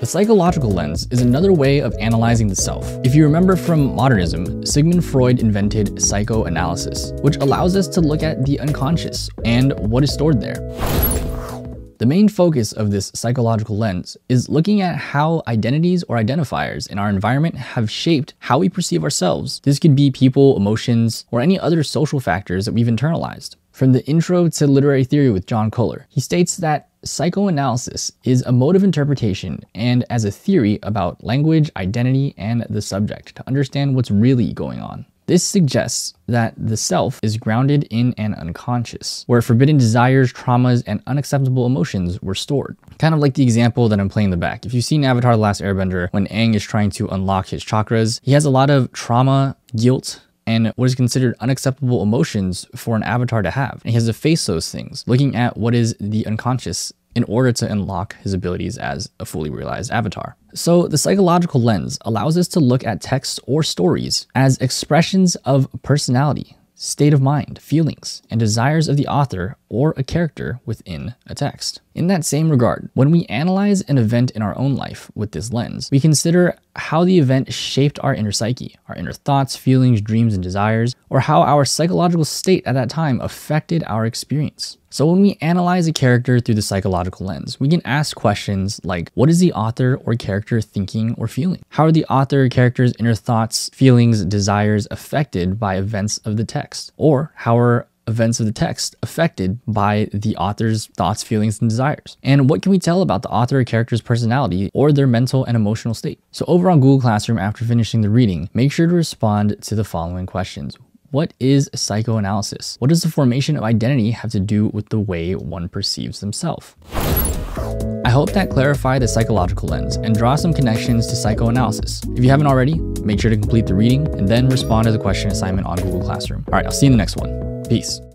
The psychological lens is another way of analyzing the self. If you remember from modernism, Sigmund Freud invented psychoanalysis, which allows us to look at the unconscious and what is stored there. The main focus of this psychological lens is looking at how identities or identifiers in our environment have shaped how we perceive ourselves. This could be people, emotions, or any other social factors that we've internalized. From the Intro to Literary Theory with John Kohler, he states that psychoanalysis is a mode of interpretation and as a theory about language, identity, and the subject to understand what's really going on. This suggests that the self is grounded in an unconscious, where forbidden desires, traumas, and unacceptable emotions were stored. Kind of like the example that I'm playing the back. If you've seen Avatar The Last Airbender, when Aang is trying to unlock his chakras, he has a lot of trauma, guilt, and what is considered unacceptable emotions for an avatar to have. And he has to face those things, looking at what is the unconscious in order to unlock his abilities as a fully realized avatar. So the psychological lens allows us to look at texts or stories as expressions of personality, state of mind, feelings, and desires of the author or a character within a text. In that same regard, when we analyze an event in our own life with this lens, we consider how the event shaped our inner psyche, our inner thoughts, feelings, dreams, and desires, or how our psychological state at that time affected our experience. So when we analyze a character through the psychological lens, we can ask questions like, what is the author or character thinking or feeling? How are the author or character's inner thoughts, feelings, desires affected by events of the text? Or how are events of the text affected by the author's thoughts, feelings, and desires? And what can we tell about the author or character's personality or their mental and emotional state? So over on Google Classroom, after finishing the reading, make sure to respond to the following questions. What is psychoanalysis? What does the formation of identity have to do with the way one perceives themselves? I hope that clarified the psychological lens and draw some connections to psychoanalysis. If you haven't already, make sure to complete the reading and then respond to the question assignment on Google Classroom. All right, I'll see you in the next one. Peace.